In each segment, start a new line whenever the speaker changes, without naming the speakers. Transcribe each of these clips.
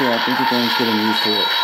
okay. I think the game's getting used to it. No.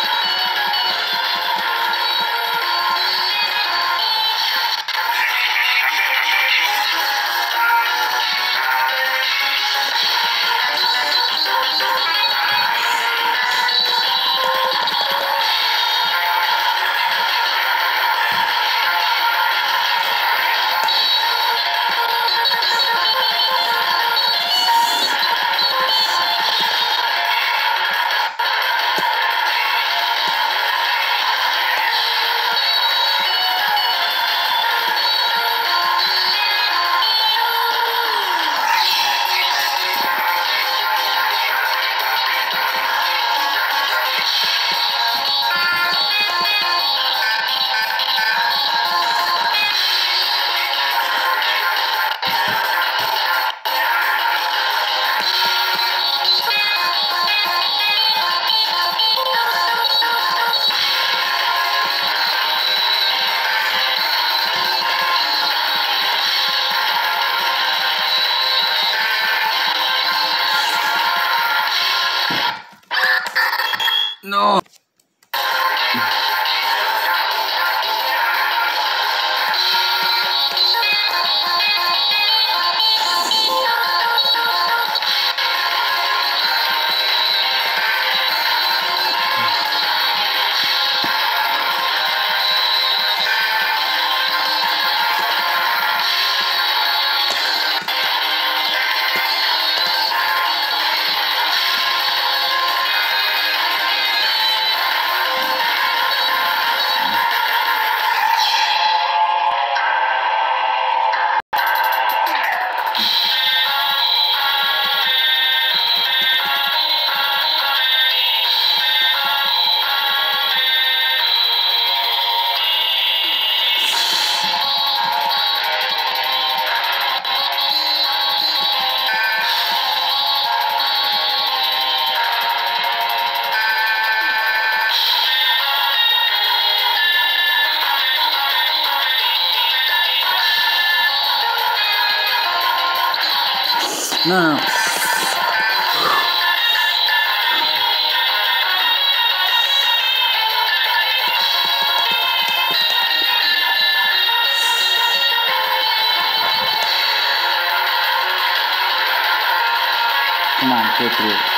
No. Come on, get through.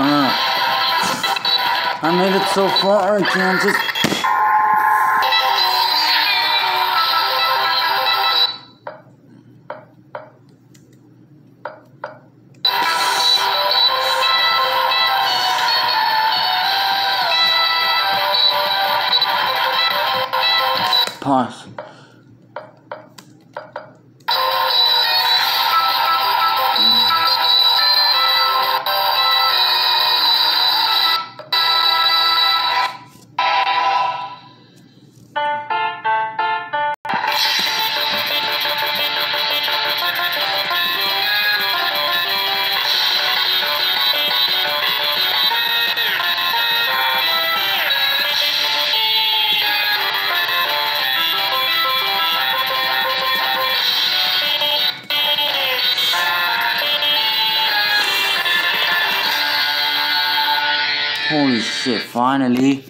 No. I made it so far, I can't just. Pause. Shit, finally.